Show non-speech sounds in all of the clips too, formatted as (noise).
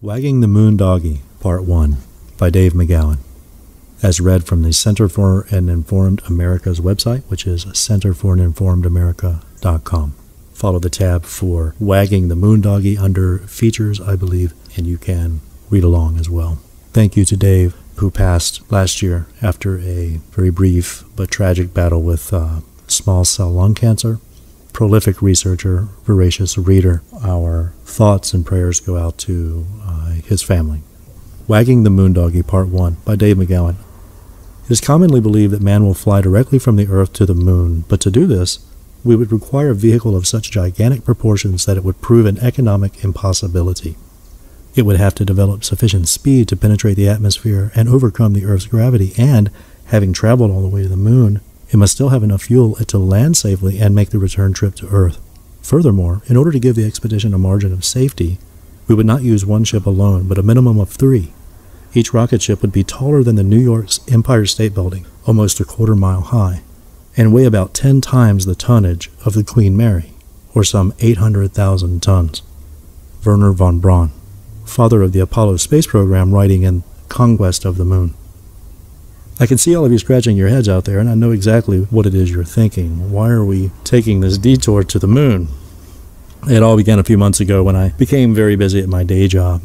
Wagging the Moondoggie, Part 1, by Dave McGowan. As read from the Center for an Informed America's website, which is centerforaninformedamerica.com. Follow the tab for Wagging the Moondoggie under Features, I believe, and you can read along as well. Thank you to Dave, who passed last year after a very brief but tragic battle with uh, small cell lung cancer prolific researcher, voracious reader. Our thoughts and prayers go out to his family. Wagging the Moondoggie, Part 1, by Dave McGowan. It is commonly believed that man will fly directly from the Earth to the Moon, but to do this, we would require a vehicle of such gigantic proportions that it would prove an economic impossibility. It would have to develop sufficient speed to penetrate the atmosphere and overcome the Earth's gravity, and, having traveled all the way to the Moon, it must still have enough fuel to land safely and make the return trip to Earth. Furthermore, in order to give the expedition a margin of safety, we would not use one ship alone, but a minimum of three. Each rocket ship would be taller than the New York's Empire State Building, almost a quarter mile high, and weigh about 10 times the tonnage of the Queen Mary, or some 800,000 tons. Werner von Braun, father of the Apollo space program, writing in Conquest of the Moon. I can see all of you scratching your heads out there, and I know exactly what it is you're thinking. Why are we taking this detour to the moon? It all began a few months ago when I became very busy at my day job,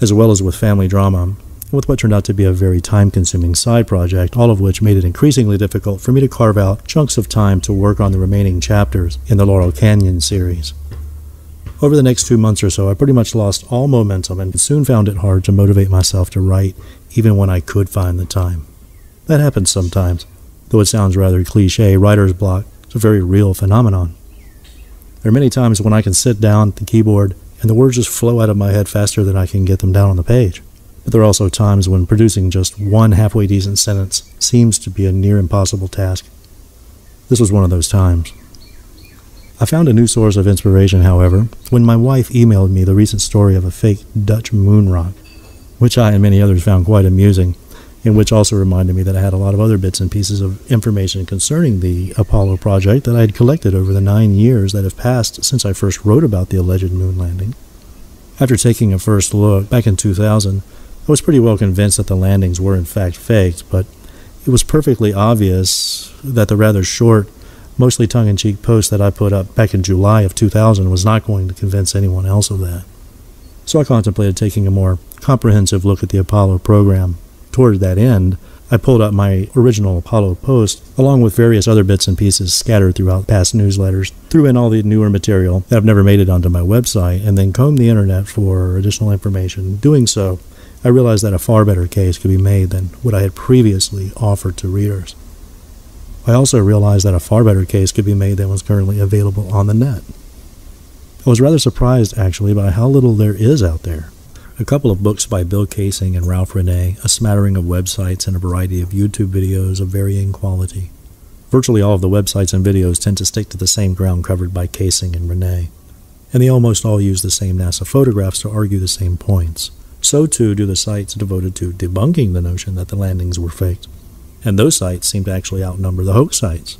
as well as with family drama, with what turned out to be a very time consuming side project, all of which made it increasingly difficult for me to carve out chunks of time to work on the remaining chapters in the Laurel Canyon series. Over the next two months or so, I pretty much lost all momentum and soon found it hard to motivate myself to write, even when I could find the time. That happens sometimes. Though it sounds rather cliche, writer's block is a very real phenomenon. There are many times when I can sit down at the keyboard and the words just flow out of my head faster than I can get them down on the page. But there are also times when producing just one halfway decent sentence seems to be a near impossible task. This was one of those times. I found a new source of inspiration, however, when my wife emailed me the recent story of a fake Dutch moon rock, which I and many others found quite amusing and which also reminded me that I had a lot of other bits and pieces of information concerning the Apollo project that I had collected over the nine years that have passed since I first wrote about the alleged moon landing. After taking a first look back in 2000, I was pretty well convinced that the landings were in fact faked, but it was perfectly obvious that the rather short, mostly tongue in cheek post that I put up back in July of 2000 was not going to convince anyone else of that. So I contemplated taking a more comprehensive look at the Apollo program toward that end, I pulled up my original Apollo post, along with various other bits and pieces scattered throughout past newsletters, threw in all the newer material that I've never made it onto my website, and then combed the internet for additional information. Doing so, I realized that a far better case could be made than what I had previously offered to readers. I also realized that a far better case could be made than was currently available on the net. I was rather surprised, actually, by how little there is out there a couple of books by Bill Kaysing and Ralph Rene, a smattering of websites, and a variety of YouTube videos of varying quality. Virtually all of the websites and videos tend to stick to the same ground covered by Kaysing and Rene, and they almost all use the same NASA photographs to argue the same points. So too do the sites devoted to debunking the notion that the landings were faked, and those sites seem to actually outnumber the hoax sites.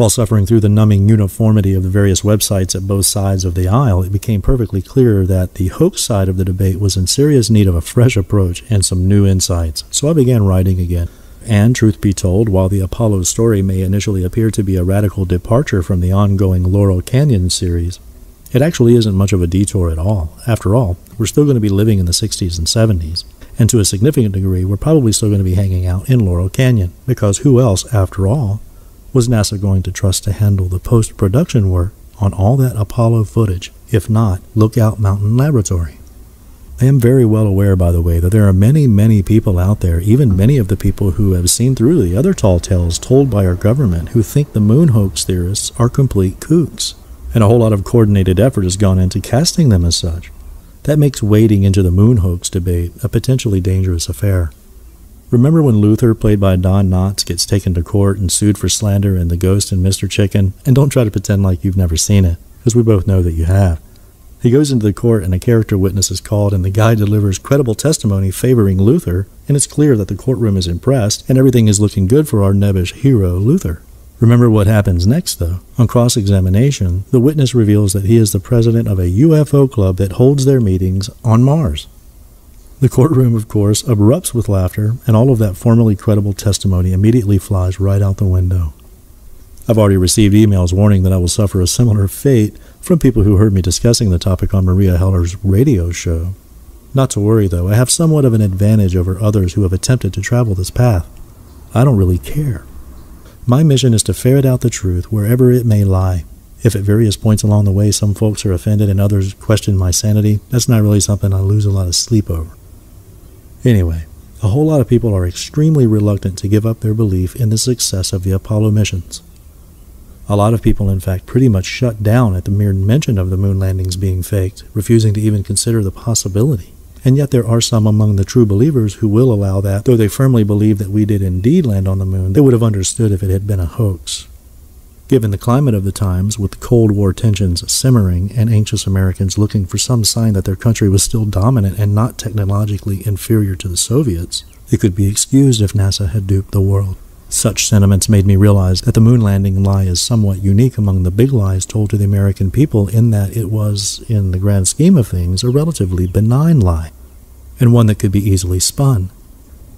While suffering through the numbing uniformity of the various websites at both sides of the aisle, it became perfectly clear that the hoax side of the debate was in serious need of a fresh approach and some new insights. So I began writing again. And, truth be told, while the Apollo story may initially appear to be a radical departure from the ongoing Laurel Canyon series, it actually isn't much of a detour at all. After all, we're still going to be living in the 60s and 70s, and to a significant degree, we're probably still going to be hanging out in Laurel Canyon, because who else, after all, was NASA going to trust to handle the post production work on all that Apollo footage, if not Lookout Mountain Laboratory? I am very well aware, by the way, that there are many, many people out there, even many of the people who have seen through the other tall tales told by our government, who think the moon hoax theorists are complete kooks. And a whole lot of coordinated effort has gone into casting them as such. That makes wading into the moon hoax debate a potentially dangerous affair. Remember when Luther, played by Don Knotts, gets taken to court and sued for slander in The Ghost and Mr. Chicken? And don't try to pretend like you've never seen it, because we both know that you have. He goes into the court and a character witness is called, and the guy delivers credible testimony favoring Luther, and it's clear that the courtroom is impressed and everything is looking good for our nebbish hero, Luther. Remember what happens next, though. On cross examination, the witness reveals that he is the president of a UFO club that holds their meetings on Mars. The courtroom, of course, erupts with laughter, and all of that formerly credible testimony immediately flies right out the window. I've already received emails warning that I will suffer a similar fate from people who heard me discussing the topic on Maria Heller's radio show. Not to worry, though, I have somewhat of an advantage over others who have attempted to travel this path. I don't really care. My mission is to ferret out the truth wherever it may lie. If at various points along the way some folks are offended and others question my sanity, that's not really something I lose a lot of sleep over. Anyway, a whole lot of people are extremely reluctant to give up their belief in the success of the Apollo missions. A lot of people, in fact, pretty much shut down at the mere mention of the moon landings being faked, refusing to even consider the possibility. And yet there are some among the true believers who will allow that, though they firmly believe that we did indeed land on the moon, they would have understood if it had been a hoax. Given the climate of the times, with the Cold War tensions simmering and anxious Americans looking for some sign that their country was still dominant and not technologically inferior to the Soviets, it could be excused if NASA had duped the world. Such sentiments made me realize that the moon landing lie is somewhat unique among the big lies told to the American people in that it was, in the grand scheme of things, a relatively benign lie, and one that could be easily spun.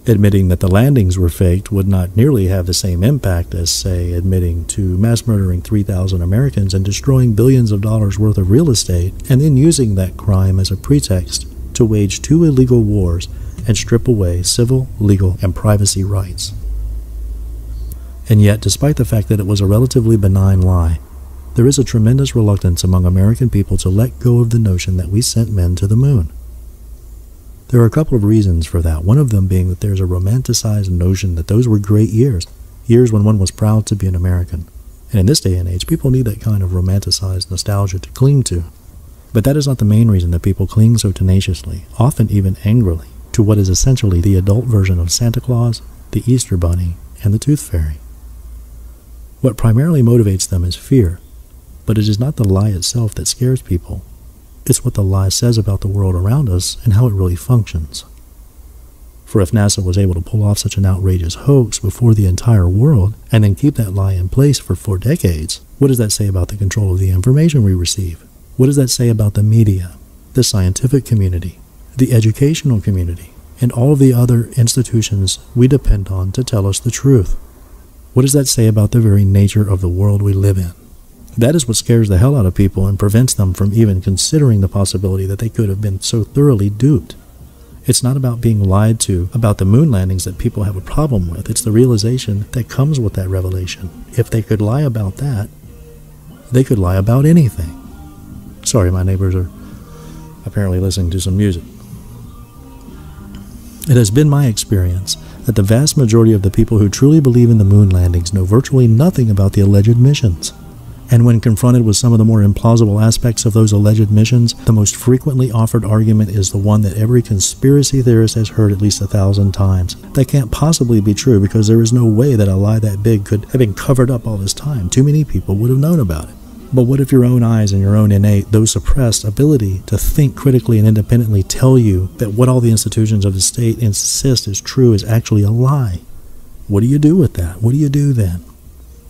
Admitting that the landings were faked would not nearly have the same impact as, say, admitting to mass murdering 3,000 Americans and destroying billions of dollars worth of real estate, and then using that crime as a pretext to wage two illegal wars and strip away civil, legal, and privacy rights. And yet, despite the fact that it was a relatively benign lie, there is a tremendous reluctance among American people to let go of the notion that we sent men to the moon. There are a couple of reasons for that, one of them being that there's a romanticized notion that those were great years, years when one was proud to be an American. And in this day and age, people need that kind of romanticized nostalgia to cling to. But that is not the main reason that people cling so tenaciously, often even angrily, to what is essentially the adult version of Santa Claus, the Easter Bunny, and the Tooth Fairy. What primarily motivates them is fear, but it is not the lie itself that scares people. It's what the lie says about the world around us and how it really functions. For if NASA was able to pull off such an outrageous hoax before the entire world and then keep that lie in place for four decades, what does that say about the control of the information we receive? What does that say about the media, the scientific community, the educational community, and all of the other institutions we depend on to tell us the truth? What does that say about the very nature of the world we live in? That is what scares the hell out of people and prevents them from even considering the possibility that they could have been so thoroughly duped. It's not about being lied to about the moon landings that people have a problem with. It's the realization that comes with that revelation. If they could lie about that, they could lie about anything. Sorry, my neighbors are apparently listening to some music. It has been my experience that the vast majority of the people who truly believe in the moon landings know virtually nothing about the alleged missions. And when confronted with some of the more implausible aspects of those alleged missions, the most frequently offered argument is the one that every conspiracy theorist has heard at least a thousand times. That can't possibly be true because there is no way that a lie that big could have been covered up all this time. Too many people would have known about it. But what if your own eyes and your own innate, though suppressed, ability to think critically and independently tell you that what all the institutions of the state insist is true is actually a lie? What do you do with that? What do you do then?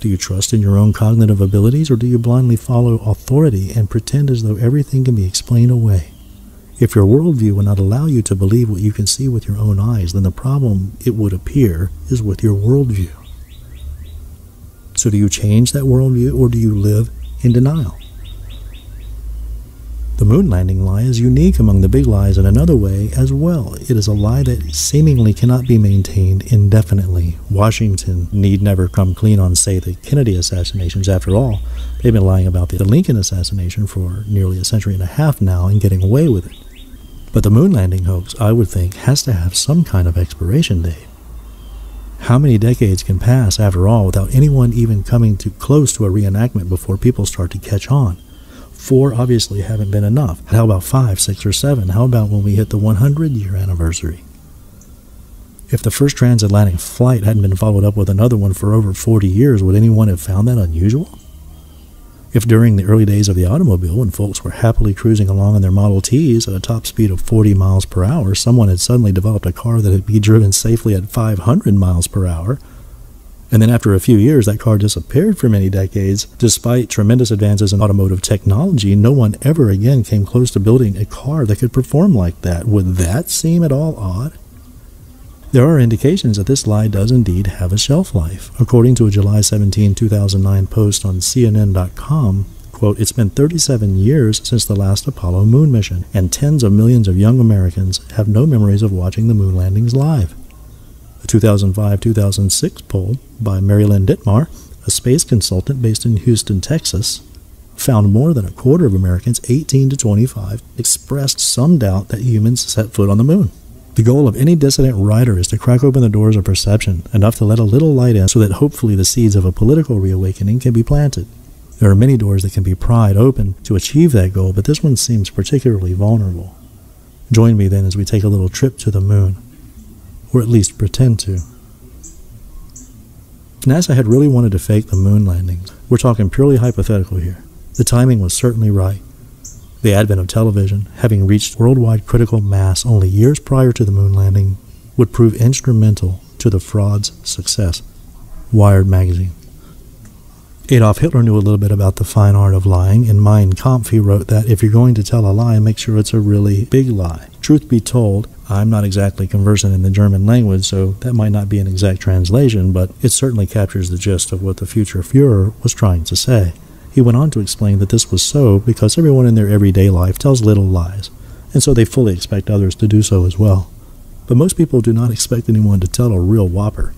Do you trust in your own cognitive abilities or do you blindly follow authority and pretend as though everything can be explained away? If your worldview will not allow you to believe what you can see with your own eyes, then the problem, it would appear, is with your worldview. So do you change that worldview or do you live in denial. The moon landing lie is unique among the big lies in another way as well. It is a lie that seemingly cannot be maintained indefinitely. Washington need never come clean on, say, the Kennedy assassinations. After all, they've been lying about the Lincoln assassination for nearly a century and a half now and getting away with it. But the moon landing hoax, I would think, has to have some kind of expiration date. How many decades can pass, after all, without anyone even coming too close to a reenactment before people start to catch on? Four obviously haven't been enough. How about five, six, or seven? How about when we hit the 100 year anniversary? If the first transatlantic flight hadn't been followed up with another one for over 40 years, would anyone have found that unusual? If during the early days of the automobile, when folks were happily cruising along in their Model Ts at a top speed of 40 miles per hour, someone had suddenly developed a car that could be driven safely at 500 miles per hour, And then after a few years, that car disappeared for many decades. Despite tremendous advances in automotive technology, no one ever again came close to building a car that could perform like that. Would that seem at all odd? There are indications that this lie does indeed have a shelf life. According to a July 17, 2009 post on CNN.com, quote, it's been 37 years since the last Apollo moon mission, and tens of millions of young Americans have no memories of watching the moon landings live. A 2005 2006 poll by Marilyn Dittmar, a space consultant based in Houston, Texas, found more than a quarter of Americans 18 to 25 expressed some doubt that humans set foot on the moon. The goal of any dissident writer is to crack open the doors of perception, enough to let a little light in so that hopefully the seeds of a political reawakening can be planted. There are many doors that can be pried open to achieve that goal, but this one seems particularly vulnerable. Join me then as we take a little trip to the moon or at least pretend to. NASA had really wanted to fake the moon landings, we're talking purely hypothetical here. The timing was certainly right. The advent of television, having reached worldwide critical mass only years prior to the moon landing, would prove instrumental to the fraud's success. Wired magazine. Adolf Hitler knew a little bit about the fine art of lying. In Mein Kampf, he wrote that if you're going to tell a lie, make sure it's a really big lie. Truth be told, I'm not exactly conversant in the German language, so that might not be an exact translation, but it certainly captures the gist of what the future Fuhrer was trying to say. He went on to explain that this was so because everyone in their everyday life tells little lies, and so they fully expect others to do so as well. But most people do not expect anyone to tell a real whopper.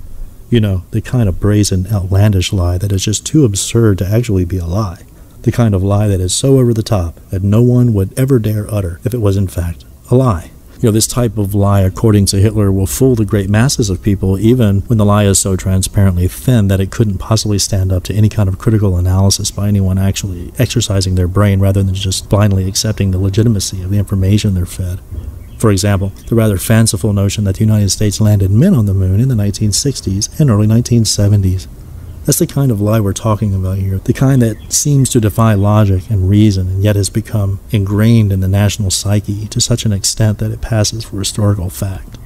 You know, the kind of brazen, outlandish lie that is just too absurd to actually be a lie. The kind of lie that is so over the top that no one would ever dare utter if it was in fact a lie. You know, this type of lie, according to Hitler, will fool the great masses of people, even when the lie is so transparently thin that it couldn't possibly stand up to any kind of critical analysis by anyone actually exercising their brain rather than just blindly accepting the legitimacy of the information they're fed. For example, the rather fanciful notion that the United States landed men on the moon in the 1960s and early 1970s. That's the kind of lie we're talking about here, the kind that seems to defy logic and reason and yet has become ingrained in the national psyche to such an extent that it passes for historical fact.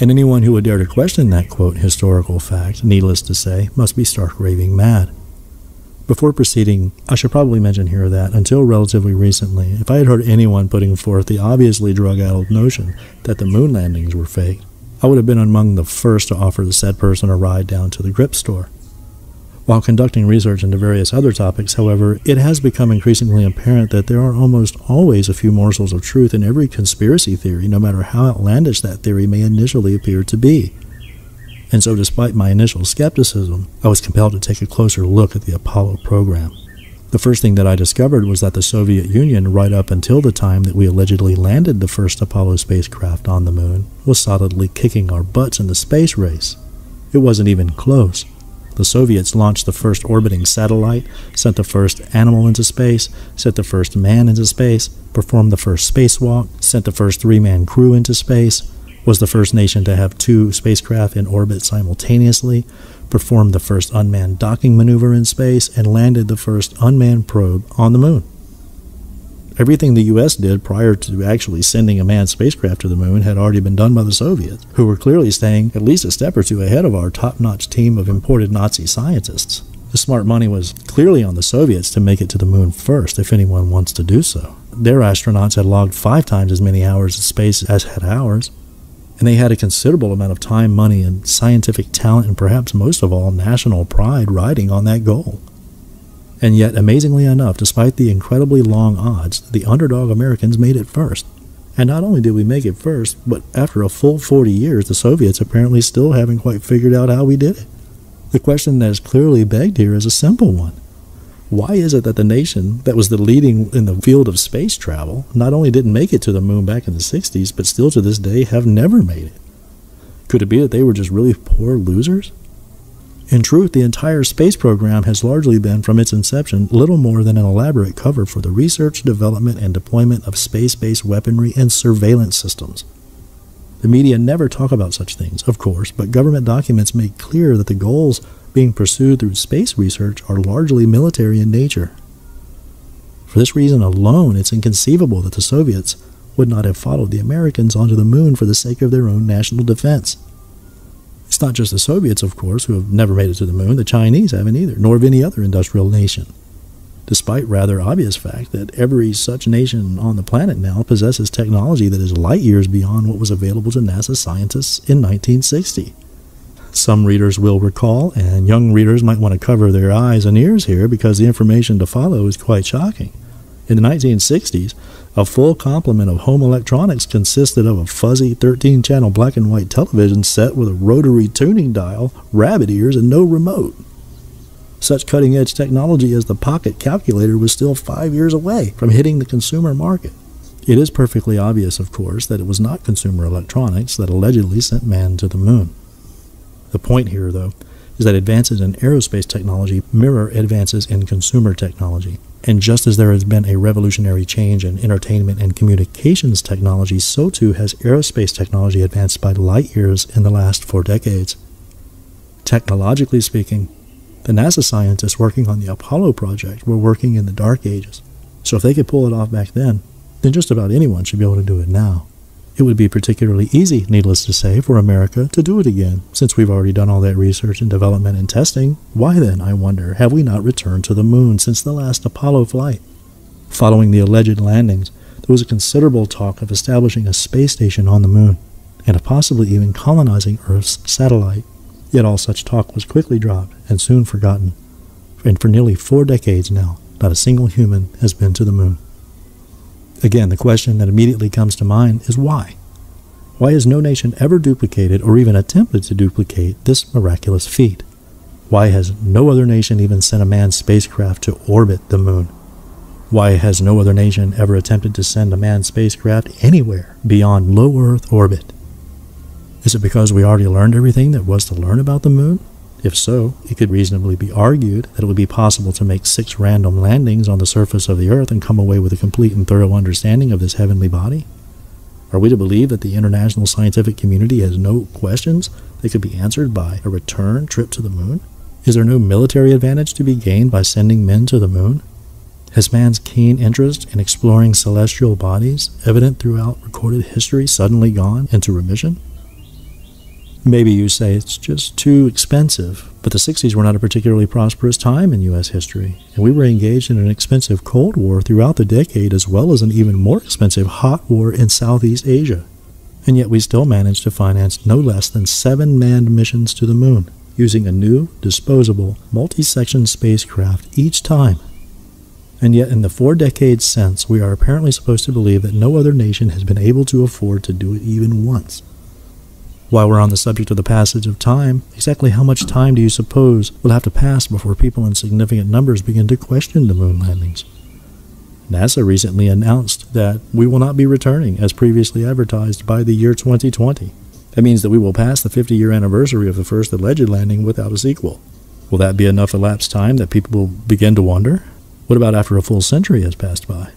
And anyone who would dare to question that, quote, historical fact, needless to say, must be stark raving mad. Before proceeding, I should probably mention here that, until relatively recently, if I had heard anyone putting forth the obviously drug addled notion that the moon landings were faked, I would have been among the first to offer the said person a ride down to the grip store. While conducting research into various other topics, however, it has become increasingly apparent that there are almost always a few morsels of truth in every conspiracy theory, no matter how outlandish that theory may initially appear to be. And so, despite my initial skepticism, I was compelled to take a closer look at the Apollo program. The first thing that I discovered was that the Soviet Union, right up until the time that we allegedly landed the first Apollo spacecraft on the moon, was solidly kicking our butts in the space race. It wasn't even close. The Soviets launched the first orbiting satellite, sent the first animal into space, sent the first man into space, performed the first spacewalk, sent the first three man crew into space, was the first nation to have two spacecraft in orbit simultaneously, performed the first unmanned docking maneuver in space, and landed the first unmanned probe on the moon. Everything the U.S. did prior to actually sending a manned spacecraft to the moon had already been done by the Soviets, who were clearly staying at least a step or two ahead of our top notch team of imported Nazi scientists. The smart money was clearly on the Soviets to make it to the moon first, if anyone wants to do so. Their astronauts had logged five times as many hours in space as had ours, and they had a considerable amount of time, money, and scientific talent, and perhaps most of all, national pride riding on that goal. And yet, amazingly enough, despite the incredibly long odds, the underdog Americans made it first. And not only did we make it first, but after a full 40 years, the Soviets apparently still haven't quite figured out how we did it. The question that is clearly begged here is a simple one. Why is it that the nation that was the leading in the field of space travel not only didn't make it to the moon back in the 60s, but still to this day have never made it? Could it be that they were just really poor losers? In truth, the entire space program has largely been, from its inception, little more than an elaborate cover for the research, development, and deployment of space based weaponry and surveillance systems. The media never talk about such things, of course, but government documents make clear that the goals being pursued through space research are largely military in nature. For this reason alone, it's inconceivable that the Soviets would not have followed the Americans onto the moon for the sake of their own national defense. It's not just the Soviets, of course, who have never made it to the moon. The Chinese haven't either, nor have any other industrial nation. Despite rather obvious fact that every such nation on the planet now possesses technology that is light years beyond what was available to NASA scientists in 1960. Some readers will recall, and young readers might want to cover their eyes and ears here because the information to follow is quite shocking. In the 1960s, a full complement of home electronics consisted of a fuzzy 13 channel black and white television set with a rotary tuning dial, rabbit ears, and no remote. Such cutting edge technology as the pocket calculator was still five years away from hitting the consumer market. It is perfectly obvious, of course, that it was not consumer electronics that allegedly sent man to the moon. The point here, though, is that advances in aerospace technology mirror advances in consumer technology. And just as there has been a revolutionary change in entertainment and communications technology, so too has aerospace technology advanced by light years in the last four decades. Technologically speaking, the NASA scientists working on the Apollo project were working in the dark ages. So if they could pull it off back then, then just about anyone should be able to do it now. It would be particularly easy, needless to say, for America to do it again. Since we've already done all that research and development and testing, why then, I wonder, have we not returned to the moon since the last Apollo flight? Following the alleged landings, there was a considerable talk of establishing a space station on the moon, and of possibly even colonizing Earth's satellite. Yet all such talk was quickly dropped and soon forgotten. And for nearly four decades now, not a single human has been to the moon. Again, the question that immediately comes to mind is why? Why has no nation ever duplicated or even attempted to duplicate this miraculous feat? Why has no other nation even sent a manned spacecraft to orbit the moon? Why has no other nation ever attempted to send a manned spacecraft anywhere beyond low Earth orbit? Is it because we already learned everything that was to learn about the moon? If so, it could reasonably be argued that it would be possible to make six random landings on the surface of the Earth and come away with a complete and thorough understanding of this heavenly body? Are we to believe that the international scientific community has no questions that could be answered by a return trip to the moon? Is there no military advantage to be gained by sending men to the moon? Has man's keen interest in exploring celestial bodies, evident throughout recorded history, suddenly gone into remission? Maybe you say it's just too expensive, but the 60s were not a particularly prosperous time in U.S. history, and we were engaged in an expensive Cold War throughout the decade as well as an even more expensive hot war in Southeast Asia. And yet we still managed to finance no less than seven manned missions to the moon, using a new, disposable, multi-section spacecraft each time. And yet in the four decades since, we are apparently supposed to believe that no other nation has been able to afford to do it even once. While we're on the subject of the passage of time, exactly how much time do you suppose will have to pass before people in significant numbers begin to question the moon landings? NASA recently announced that we will not be returning as previously advertised by the year 2020. That means that we will pass the 50 year anniversary of the first alleged landing without a sequel. Will that be enough elapsed time that people will begin to wonder? What about after a full century has passed by?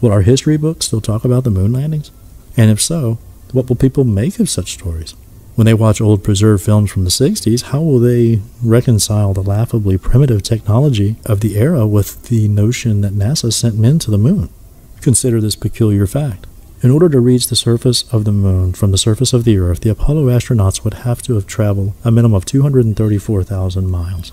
Will our history books still talk about the moon landings? And if so, what will people make of such stories? When they watch old preserved films from the 60s, how will they reconcile the laughably primitive technology of the era with the notion that NASA sent men to the moon? Consider this peculiar fact. In order to reach the surface of the moon from the surface of the Earth, the Apollo astronauts would have to have traveled a minimum of 234,000 miles.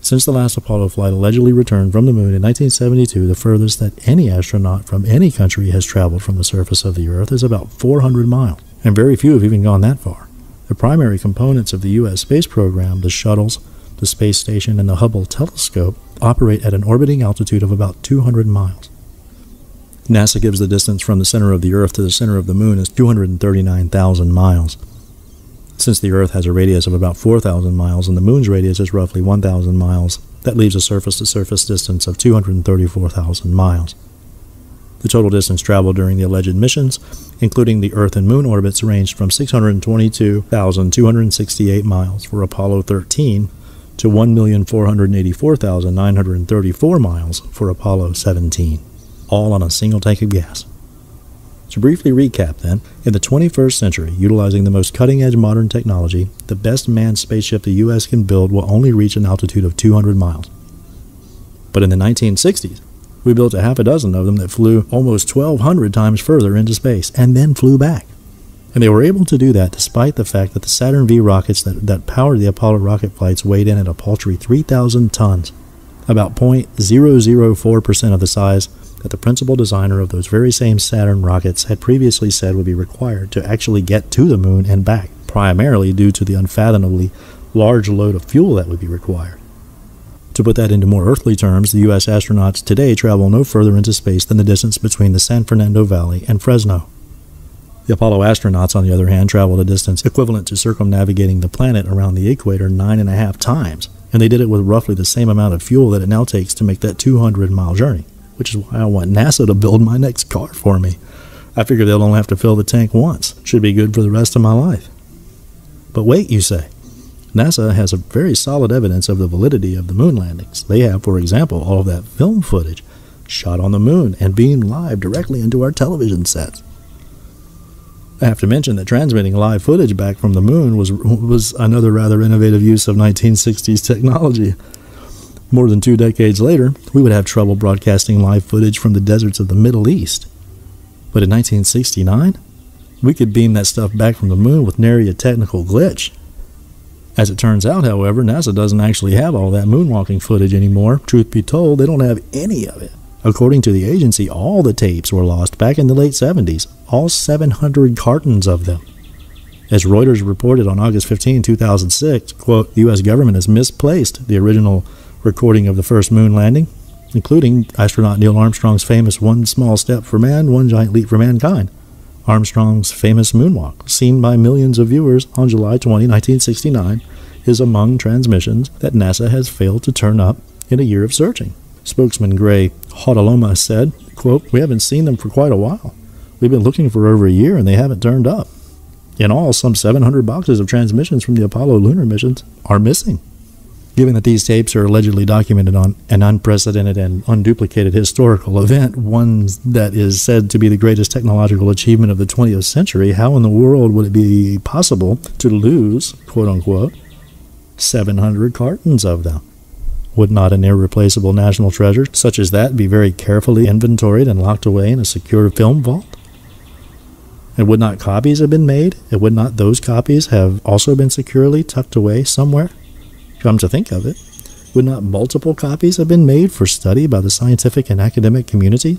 Since the last Apollo flight allegedly returned from the moon in 1972, the furthest that any astronaut from any country has traveled from the surface of the Earth is about 400 miles, and very few have even gone that far. The primary components of the U.S. space program, the shuttles, the space station, and the Hubble telescope, operate at an orbiting altitude of about 200 miles. NASA gives the distance from the center of the Earth to the center of the Moon as 239,000 miles. Since the Earth has a radius of about 4,000 miles and the Moon's radius is roughly 1,000 miles, that leaves a surface to surface distance of 234,000 miles. The total distance traveled during the alleged missions, including the Earth and Moon orbits, ranged from 622,268 miles for Apollo 13 to 1,484,934 miles for Apollo 17, all on a single tank of gas. To briefly recap, then, in the 21st century, utilizing the most cutting edge modern technology, the best manned spaceship the U.S. can build will only reach an altitude of 200 miles. But in the 1960s, we built a half a dozen of them that flew almost 1,200 times further into space and then flew back. And they were able to do that despite the fact that the Saturn V rockets that, that powered the Apollo rocket flights weighed in at a paltry 3,000 tons, about 0.004% of the size that the principal designer of those very same Saturn rockets had previously said would be required to actually get to the moon and back, primarily due to the unfathomably large load of fuel that would be required. To put that into more earthly terms, the U.S. astronauts today travel no further into space than the distance between the San Fernando Valley and Fresno. The Apollo astronauts, on the other hand, traveled a distance equivalent to circumnavigating the planet around the equator nine and a half times, and they did it with roughly the same amount of fuel that it now takes to make that 200 mile journey, which is why I want NASA to build my next car for me. I figure they'll only have to fill the tank once. Should be good for the rest of my life. But wait, you say. NASA has a very solid evidence of the validity of the moon landings. They have, for example, all of that film footage shot on the moon and beamed live directly into our television sets. I have to mention that transmitting live footage back from the moon was, was another rather innovative use of 1960s technology. More than two decades later, we would have trouble broadcasting live footage from the deserts of the Middle East. But in 1969, we could beam that stuff back from the moon with nary a technical glitch. As it turns out, however, NASA doesn't actually have all that moonwalking footage anymore. Truth be told, they don't have any of it. According to the agency, all the tapes were lost back in the late 70s, all 700 cartons of them. As Reuters reported on August 15, 2006, quote, the U.S. government has misplaced the original recording of the first moon landing, including astronaut Neil Armstrong's famous one small step for man, one giant leap for mankind. Armstrong's famous moonwalk, seen by millions of viewers on July 20, 1969, is among transmissions that NASA has failed to turn up in a year of searching. Spokesman Grey Hautaluoma said, quote, We haven't seen them for quite a while. We've been looking for over a year and they haven't turned up. In all, some 700 boxes of transmissions from the Apollo lunar missions are missing. Given that these tapes are allegedly documented on an unprecedented and unduplicated historical event, one that is said to be the greatest technological achievement of the 20th century, how in the world would it be possible to lose, quote unquote, 700 cartons of them? Would not an irreplaceable national treasure such as that be very carefully inventoried and locked away in a secure film vault? And would not copies have been made? And would not those copies have also been securely tucked away somewhere? Come to think of it, would not multiple copies have been made for study by the scientific and academic community?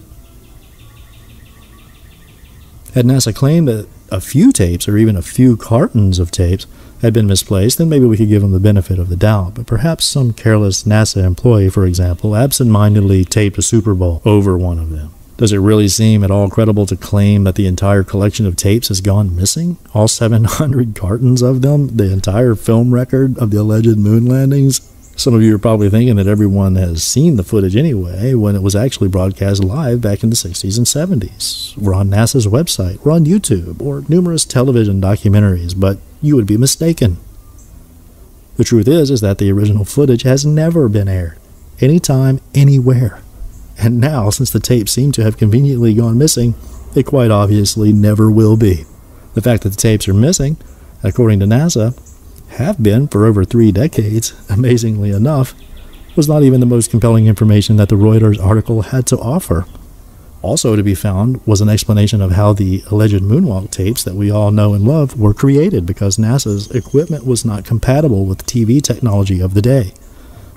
Had NASA claimed that a few tapes, or even a few cartons of tapes, had been misplaced, then maybe we could give them the benefit of the doubt. But perhaps some careless NASA employee, for example, absent mindedly taped a Super Bowl over one of them. Does it really seem at all credible to claim that the entire collection of tapes has gone missing? All 700 (laughs) cartons of them? The entire film record of the alleged moon landings? Some of you are probably thinking that everyone has seen the footage anyway when it was actually broadcast live back in the 60s and 70s. We're on NASA's website, we're on YouTube, or numerous television documentaries, but you would be mistaken. The truth is is that the original footage has never been aired, anytime, anywhere. And now, since the tapes seem to have conveniently gone missing, it quite obviously never will be. The fact that the tapes are missing, according to NASA, have been for over three decades, (laughs) amazingly enough, was not even the most compelling information that the Reuters article had to offer. Also to be found was an explanation of how the alleged moonwalk tapes that we all know and love were created because NASA's equipment was not compatible with TV technology of the day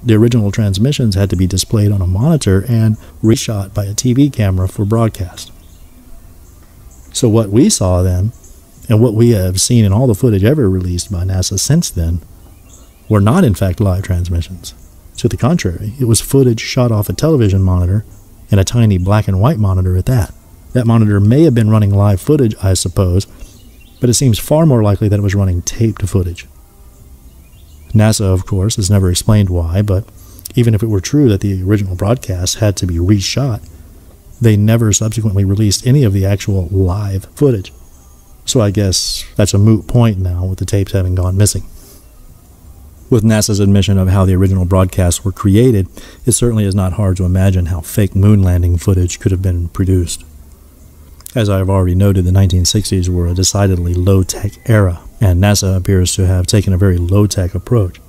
the original transmissions had to be displayed on a monitor and reshot by a TV camera for broadcast. So, what we saw then, and what we have seen in all the footage ever released by NASA since then, were not in fact live transmissions. To the contrary, it was footage shot off a television monitor and a tiny black and white monitor at that. That monitor may have been running live footage, I suppose, but it seems far more likely that it was running taped footage. NASA, of course, has never explained why, but even if it were true that the original broadcast had to be reshot, they never subsequently released any of the actual live footage. So I guess that's a moot point now with the tapes having gone missing. With NASA's admission of how the original broadcasts were created, it certainly is not hard to imagine how fake moon landing footage could have been produced. As I have already noted, the 1960s were a decidedly low tech era and NASA appears to have taken a very low tech approach.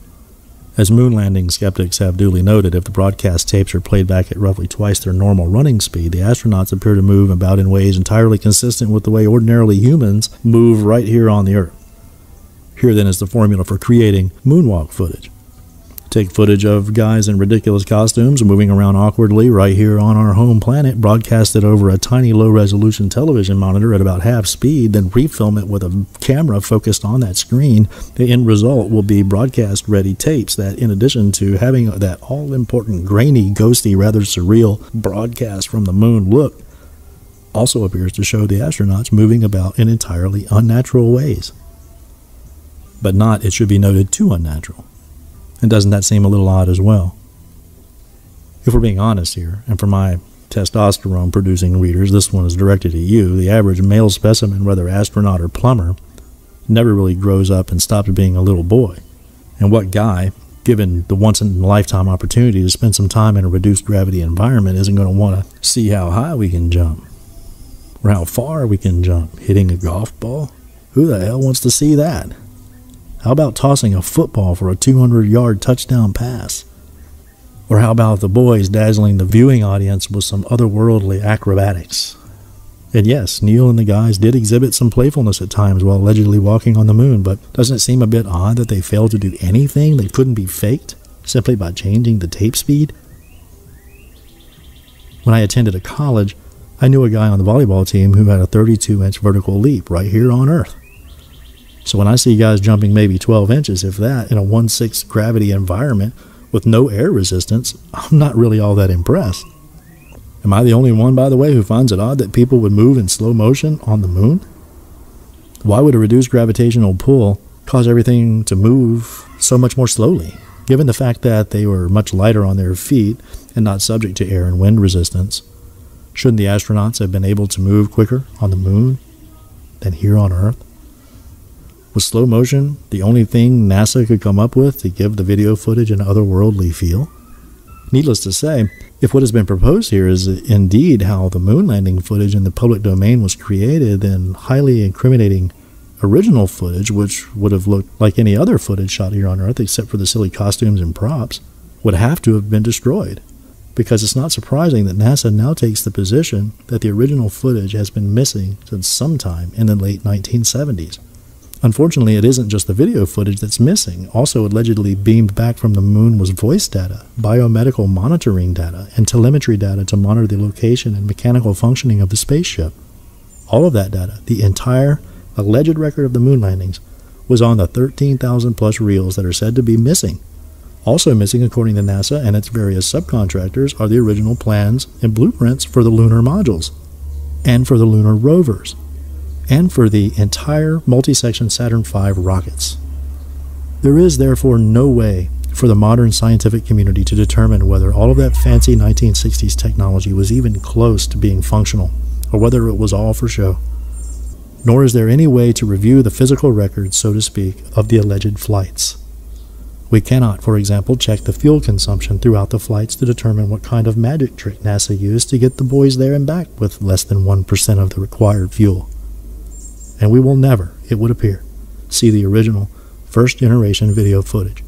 As moon landing skeptics have duly noted, if the broadcast tapes are played back at roughly twice their normal running speed, the astronauts appear to move about in ways entirely consistent with the way ordinarily humans move right here on the Earth. Here then is the formula for creating moonwalk footage. Take footage of guys in ridiculous costumes moving around awkwardly right here on our home planet, broadcast it over a tiny low resolution television monitor at about half speed, then refilm it with a camera focused on that screen. The end result will be broadcast ready tapes that, in addition to having that all important, grainy, ghosty, rather surreal broadcast from the moon look, also appears to show the astronauts moving about in entirely unnatural ways. But not, it should be noted, too unnatural. And doesn't that seem a little odd as well? If we're being honest here, and for my testosterone producing readers, this one is directed at you, the average male specimen, whether astronaut or plumber, never really grows up and stops being a little boy. And what guy, given the once in a lifetime opportunity to spend some time in a reduced gravity environment, isn't going to want to see how high we can jump? Or how far we can jump? Hitting a golf ball? Who the hell wants to see that? How about tossing a football for a 200 yard touchdown pass? Or how about the boys dazzling the viewing audience with some otherworldly acrobatics? And yes, Neil and the guys did exhibit some playfulness at times while allegedly walking on the moon, but doesn't it seem a bit odd that they failed to do anything that couldn't be faked simply by changing the tape speed? When I attended a college, I knew a guy on the volleyball team who had a 32 inch vertical leap right here on Earth. So when I see guys jumping maybe 12 inches, if that, in a 1 6 gravity environment with no air resistance, I'm not really all that impressed. Am I the only one, by the way, who finds it odd that people would move in slow motion on the moon? Why would a reduced gravitational pull cause everything to move so much more slowly, given the fact that they were much lighter on their feet and not subject to air and wind resistance? Shouldn't the astronauts have been able to move quicker on the moon than here on Earth? Was slow motion the only thing NASA could come up with to give the video footage an otherworldly feel? Needless to say, if what has been proposed here is indeed how the moon landing footage in the public domain was created, then highly incriminating original footage, which would have looked like any other footage shot here on Earth except for the silly costumes and props, would have to have been destroyed. Because it's not surprising that NASA now takes the position that the original footage has been missing since sometime in the late 1970s. Unfortunately, it isn't just the video footage that's missing. Also, allegedly beamed back from the moon was voice data, biomedical monitoring data, and telemetry data to monitor the location and mechanical functioning of the spaceship. All of that data, the entire alleged record of the moon landings, was on the 13,000 plus reels that are said to be missing. Also missing, according to NASA and its various subcontractors, are the original plans and blueprints for the lunar modules and for the lunar rovers and for the entire multi-section Saturn V rockets. There is therefore no way for the modern scientific community to determine whether all of that fancy 1960s technology was even close to being functional, or whether it was all for show. Nor is there any way to review the physical records, so to speak, of the alleged flights. We cannot, for example, check the fuel consumption throughout the flights to determine what kind of magic trick NASA used to get the boys there and back with less than 1% of the required fuel and we will never, it would appear, see the original first generation video footage.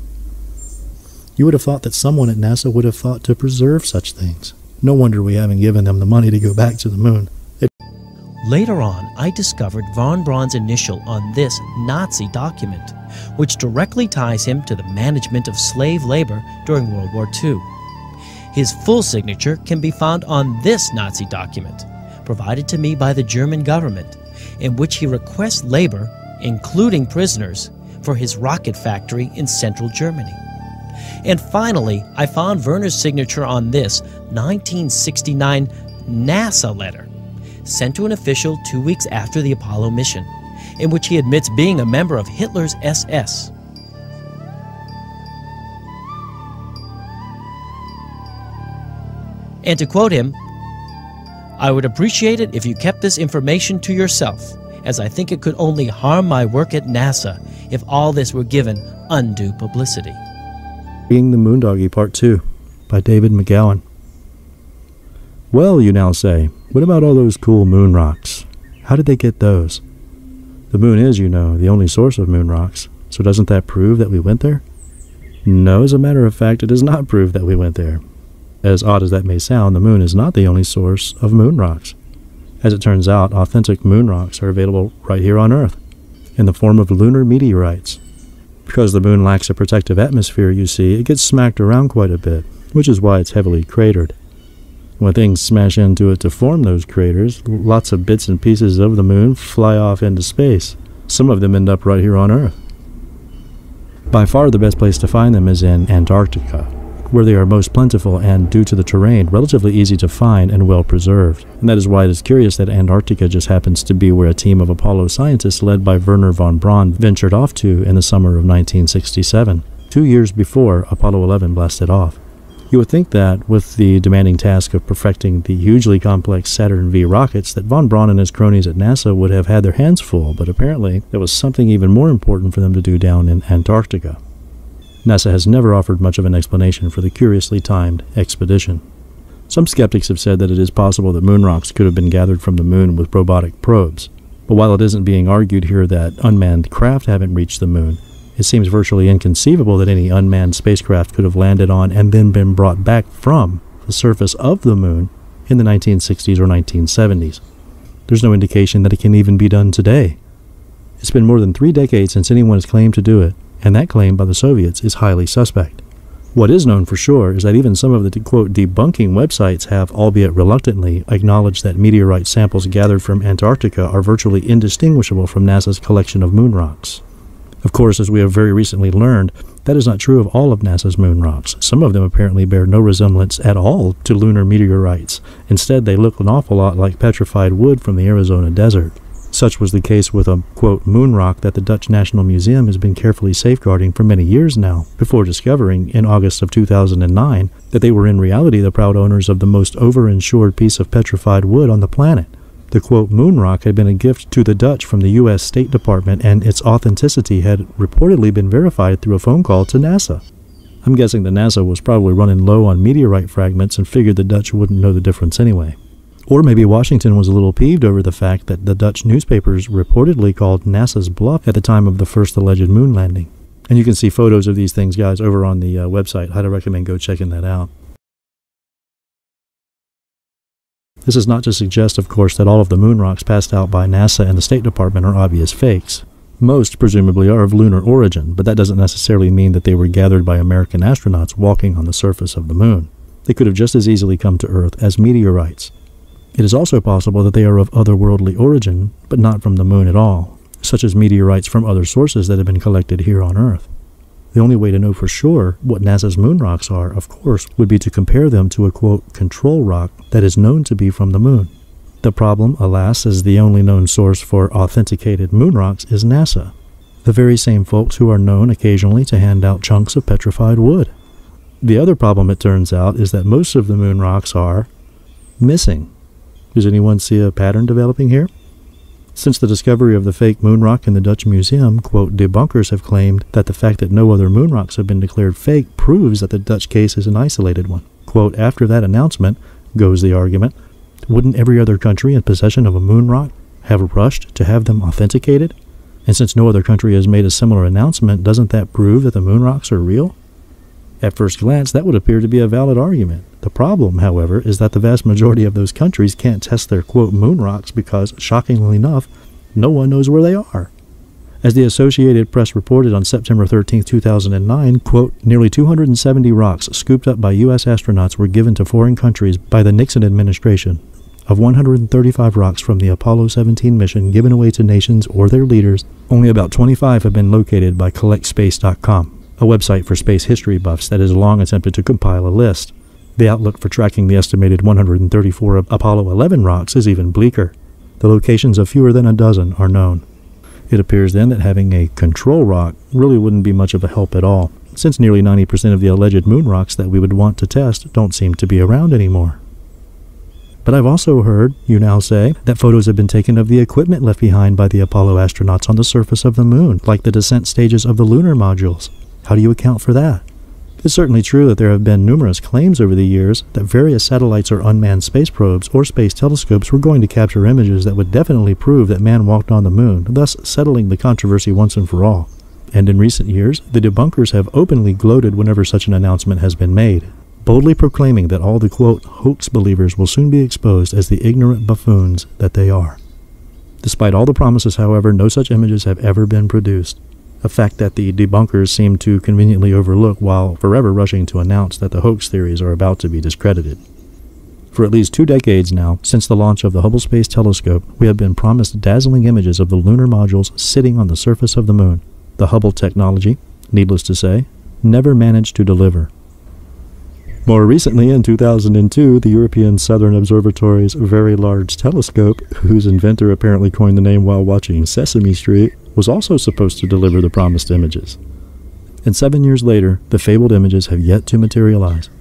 You would have thought that someone at NASA would have thought to preserve such things. No wonder we haven't given them the money to go back to the moon. It Later on, I discovered von Braun's initial on this Nazi document, which directly ties him to the management of slave labor during World War II. His full signature can be found on this Nazi document, provided to me by the German government in which he requests labor, including prisoners, for his rocket factory in central Germany. And finally, I found Werner's signature on this 1969 NASA letter, sent to an official two weeks after the Apollo mission, in which he admits being a member of Hitler's SS. And to quote him, I would appreciate it if you kept this information to yourself, as I think it could only harm my work at NASA if all this were given undue publicity. Being the Moondoggie Part 2 by David McGowan. Well, you now say, what about all those cool moon rocks? How did they get those? The moon is, you know, the only source of moon rocks, so doesn't that prove that we went there? No, as a matter of fact, it does not prove that we went there. As odd as that may sound, the moon is not the only source of moon rocks. As it turns out, authentic moon rocks are available right here on Earth, in the form of lunar meteorites. Because the moon lacks a protective atmosphere, you see, it gets smacked around quite a bit, which is why it's heavily cratered. When things smash into it to form those craters, lots of bits and pieces of the moon fly off into space. Some of them end up right here on Earth. By far the best place to find them is in Antarctica, where they are most plentiful and, due to the terrain, relatively easy to find and well preserved. And that is why it is curious that Antarctica just happens to be where a team of Apollo scientists led by Wernher von Braun ventured off to in the summer of 1967, two years before Apollo 11 blasted off. You would think that, with the demanding task of perfecting the hugely complex Saturn V rockets, that von Braun and his cronies at NASA would have had their hands full, but apparently there was something even more important for them to do down in Antarctica. NASA has never offered much of an explanation for the curiously timed expedition. Some skeptics have said that it is possible that moon rocks could have been gathered from the moon with robotic probes. But while it isn't being argued here that unmanned craft haven't reached the moon, it seems virtually inconceivable that any unmanned spacecraft could have landed on and then been brought back from the surface of the moon in the 1960s or 1970s. There's no indication that it can even be done today. It's been more than three decades since anyone has claimed to do it, and that claim by the Soviets is highly suspect. What is known for sure is that even some of the quote debunking websites have, albeit reluctantly, acknowledged that meteorite samples gathered from Antarctica are virtually indistinguishable from NASA's collection of moon rocks. Of course, as we have very recently learned, that is not true of all of NASA's moon rocks. Some of them apparently bear no resemblance at all to lunar meteorites. Instead, they look an awful lot like petrified wood from the Arizona desert. Such was the case with a, quote, moon rock that the Dutch National Museum has been carefully safeguarding for many years now, before discovering, in August of 2009, that they were in reality the proud owners of the most overinsured piece of petrified wood on the planet. The quote moon rock had been a gift to the Dutch from the U.S. State Department, and its authenticity had reportedly been verified through a phone call to NASA. I'm guessing that NASA was probably running low on meteorite fragments and figured the Dutch wouldn't know the difference anyway. Or maybe Washington was a little peeved over the fact that the Dutch newspapers reportedly called NASA's bluff at the time of the first alleged moon landing. And you can see photos of these things, guys, over on the uh, website. I'd recommend go checking that out. This is not to suggest, of course, that all of the moon rocks passed out by NASA and the State Department are obvious fakes. Most, presumably, are of lunar origin, but that doesn't necessarily mean that they were gathered by American astronauts walking on the surface of the moon. They could have just as easily come to Earth as meteorites. It is also possible that they are of otherworldly origin, but not from the moon at all, such as meteorites from other sources that have been collected here on Earth. The only way to know for sure what NASA's moon rocks are, of course, would be to compare them to a quote control rock that is known to be from the moon. The problem, alas, is the only known source for authenticated moon rocks is NASA, the very same folks who are known occasionally to hand out chunks of petrified wood. The other problem, it turns out, is that most of the moon rocks are missing. Does anyone see a pattern developing here? Since the discovery of the fake moon rock in the Dutch Museum, quote, debunkers have claimed that the fact that no other moon rocks have been declared fake proves that the Dutch case is an isolated one. Quote, after that announcement, goes the argument, wouldn't every other country in possession of a moon rock have rushed to have them authenticated? And since no other country has made a similar announcement, doesn't that prove that the moon rocks are real? At first glance, that would appear to be a valid argument. The problem, however, is that the vast majority of those countries can't test their quote moon rocks because, shockingly enough, no one knows where they are. As the Associated Press reported on September 13, 2009, quote, nearly 270 rocks scooped up by U.S. astronauts were given to foreign countries by the Nixon administration. Of 135 rocks from the Apollo 17 mission given away to nations or their leaders, only about 25 have been located by CollectSpace.com a website for space history buffs that has long attempted to compile a list. The outlook for tracking the estimated 134 Apollo 11 rocks is even bleaker. The locations of fewer than a dozen are known. It appears then that having a control rock really wouldn't be much of a help at all, since nearly 90% of the alleged moon rocks that we would want to test don't seem to be around anymore. But I've also heard, you now say, that photos have been taken of the equipment left behind by the Apollo astronauts on the surface of the moon, like the descent stages of the lunar modules. How do you account for that? It's certainly true that there have been numerous claims over the years that various satellites or unmanned space probes or space telescopes were going to capture images that would definitely prove that man walked on the moon, thus settling the controversy once and for all. And in recent years, the debunkers have openly gloated whenever such an announcement has been made, boldly proclaiming that all the quote hoax believers will soon be exposed as the ignorant buffoons that they are. Despite all the promises, however, no such images have ever been produced, a fact that the debunkers seem to conveniently overlook while forever rushing to announce that the hoax theories are about to be discredited. For at least two decades now, since the launch of the Hubble Space Telescope, we have been promised dazzling images of the lunar modules sitting on the surface of the moon. The Hubble technology, needless to say, never managed to deliver. More recently, in 2002, the European Southern Observatory's Very Large Telescope, whose inventor apparently coined the name while watching Sesame Street, was also supposed to deliver the promised images. And seven years later, the fabled images have yet to materialize.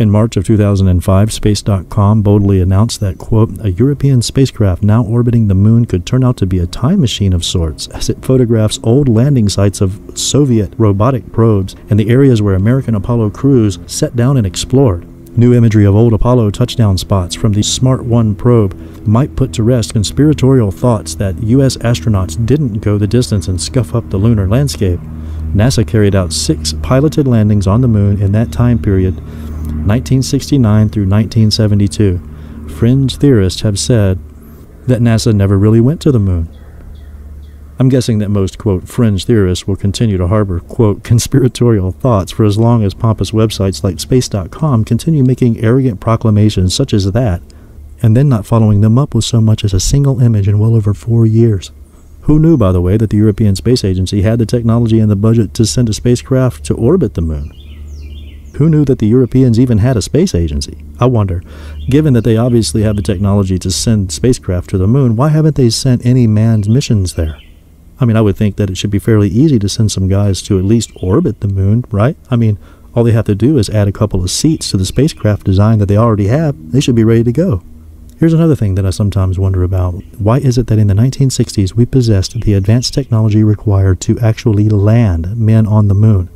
In March of 2005, Space.com boldly announced that, quote, a European spacecraft now orbiting the moon could turn out to be a time machine of sorts, as it photographs old landing sites of Soviet robotic probes and the areas where American Apollo crews set down and explored. New imagery of old Apollo touchdown spots from the Smart 1 probe might put to rest conspiratorial thoughts that U.S. astronauts didn't go the distance and scuff up the lunar landscape. NASA carried out six piloted landings on the moon in that time period 1969 through 1972, fringe theorists have said that NASA never really went to the moon. I'm guessing that most, quote, fringe theorists will continue to harbor, quote, (laughs) conspiratorial thoughts for as long as pompous websites like Space.com continue making arrogant proclamations such as that, and then not following them up with so much as a single image in well over four years. Who knew, by the way, that the European Space Agency had the technology and the budget to send a spacecraft to orbit the moon? Who knew that the Europeans even had a space agency? I wonder, given that they obviously have the technology to send spacecraft to the moon, why haven't they sent any manned missions there? I mean, I would think that it should be fairly easy to send some guys to at least orbit the moon, right? I mean, all they have to do is add a couple of seats to the spacecraft design that they already have. They should be ready to go. Here's another thing that I sometimes wonder about. Why is it that in the 1960s we possessed the advanced technology required to actually land men on the moon?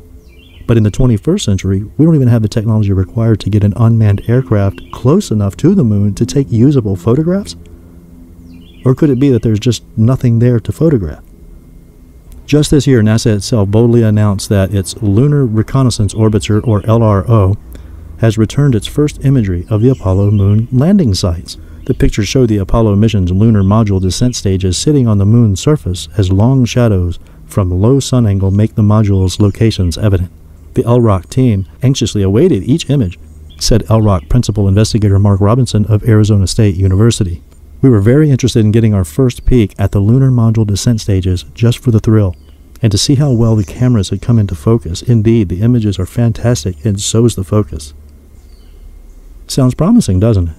But in the 21st century, we don't even have the technology required to get an unmanned aircraft close enough to the moon to take usable photographs? Or could it be that there's just nothing there to photograph? Just this year, NASA itself boldly announced that its Lunar Reconnaissance Orbiter, or LRO, has returned its first imagery of the Apollo moon landing sites. The pictures show the Apollo mission's lunar module descent stages sitting on the moon's surface as long shadows from low sun angle make the module's locations evident. The LROC team anxiously awaited each image, said LROC principal investigator Mark Robinson of Arizona State University. We were very interested in getting our first peek at the lunar module descent stages just for the thrill, and to see how well the cameras had come into focus. Indeed, the images are fantastic, and so is the focus. Sounds promising, doesn't it?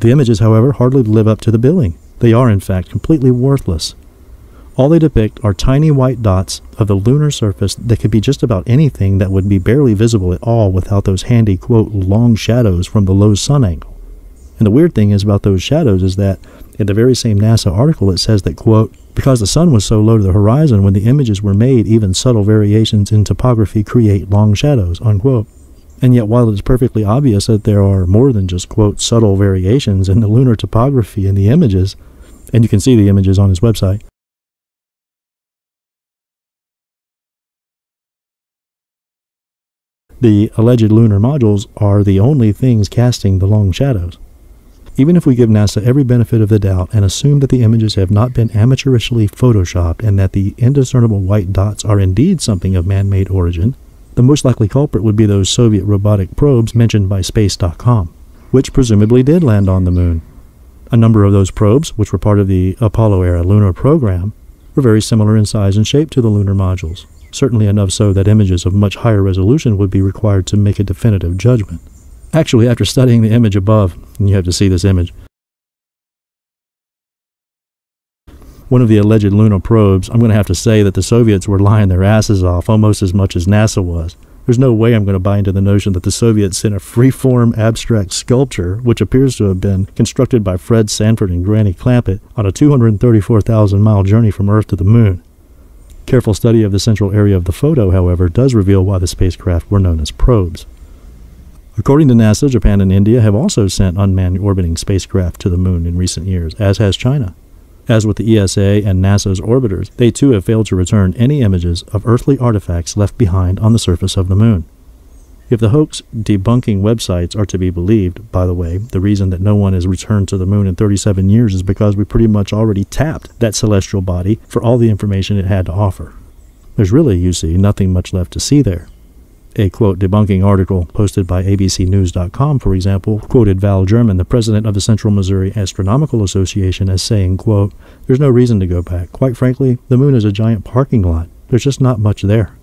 The images, however, hardly live up to the billing. They are, in fact, completely worthless. All they depict are tiny white dots of the lunar surface that could be just about anything that would be barely visible at all without those handy, quote, long shadows from the low sun angle. And the weird thing is about those shadows is that in the very same NASA article it says that, quote, because the sun was so low to the horizon when the images were made, even subtle variations in topography create long shadows, unquote. And yet, while it is perfectly obvious that there are more than just, quote, subtle variations in the lunar topography in the images, and you can see the images on his website, The alleged lunar modules are the only things casting the long shadows. Even if we give NASA every benefit of the doubt and assume that the images have not been amateurishly photoshopped and that the indiscernible white dots are indeed something of man made origin, the most likely culprit would be those Soviet robotic probes mentioned by Space.com, which presumably did land on the moon. A number of those probes, which were part of the Apollo era lunar program, were very similar in size and shape to the lunar modules certainly enough so that images of much higher resolution would be required to make a definitive judgment. Actually, after studying the image above, and you have to see this image, one of the alleged lunar probes, I'm going to have to say that the Soviets were lying their asses off almost as much as NASA was. There's no way I'm going to buy into the notion that the Soviets sent a free-form abstract sculpture, which appears to have been constructed by Fred Sanford and Granny Clampett, on a 234,000 mile journey from Earth to the Moon. Careful study of the central area of the photo, however, does reveal why the spacecraft were known as probes. According to NASA, Japan and India have also sent unmanned orbiting spacecraft to the moon in recent years, as has China. As with the ESA and NASA's orbiters, they too have failed to return any images of earthly artifacts left behind on the surface of the moon. If the hoax debunking websites are to be believed, by the way, the reason that no one has returned to the moon in 37 years is because we pretty much already tapped that celestial body for all the information it had to offer. There's really, you see, nothing much left to see there. A quote debunking article posted by abcnews.com, for example, quoted Val Germann, the president of the Central Missouri Astronomical Association, as saying, quote, There's no reason to go back. Quite frankly, the moon is a giant parking lot. There's just not much there.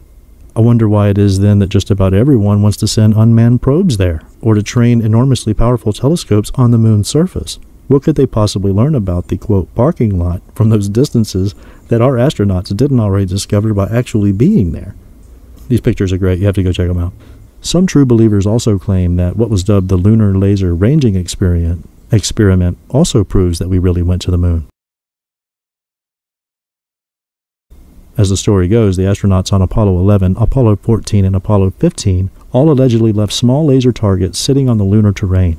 I wonder why it is then that just about everyone wants to send unmanned probes there, or to train enormously powerful telescopes on the moon's surface. What could they possibly learn about the quote parking lot from those distances that our astronauts didn't already discover by actually being there? These pictures are great. You have to go check them out. Some true believers also claim that what was dubbed the lunar laser ranging experiment experiment also proves that we really went to the moon. As the story goes, the astronauts on Apollo 11, Apollo 14, and Apollo 15 all allegedly left small laser targets sitting on the lunar terrain.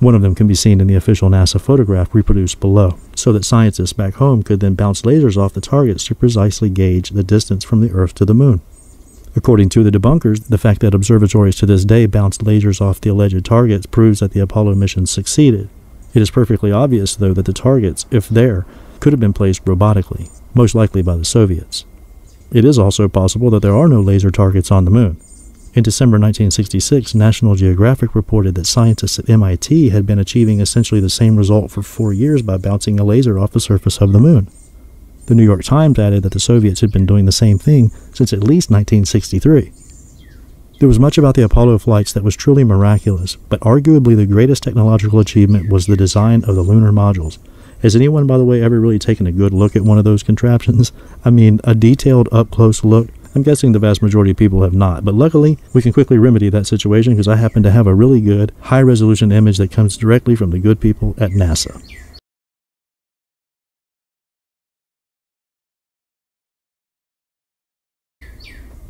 One of them can be seen in the official NASA photograph reproduced below, so that scientists back home could then bounce lasers off the targets to precisely gauge the distance from the Earth to the Moon. According to the debunkers, the fact that observatories to this day bounce lasers off the alleged targets proves that the Apollo mission succeeded. It is perfectly obvious, though, that the targets, if there, could have been placed robotically, most likely by the Soviets. It is also possible that there are no laser targets on the moon. In December 1966, National Geographic reported that scientists at MIT had been achieving essentially the same result for four years by bouncing a laser off the surface of the moon. The New York Times added that the Soviets had been doing the same thing since at least 1963. There was much about the Apollo flights that was truly miraculous, but arguably the greatest technological achievement was the design of the lunar modules, has anyone, by the way, ever really taken a good look at one of those contraptions? I mean, a detailed up close look? I'm guessing the vast majority of people have not, but luckily we can quickly remedy that situation because I happen to have a really good, high resolution image that comes directly from the good people at NASA.